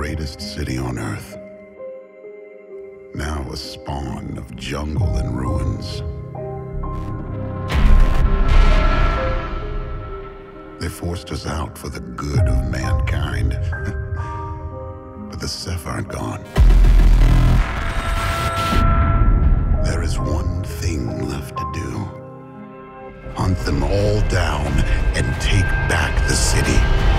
greatest city on earth. Now a spawn of jungle and ruins. They forced us out for the good of mankind. but the Ceph aren't gone. There is one thing left to do. Hunt them all down and take back the city.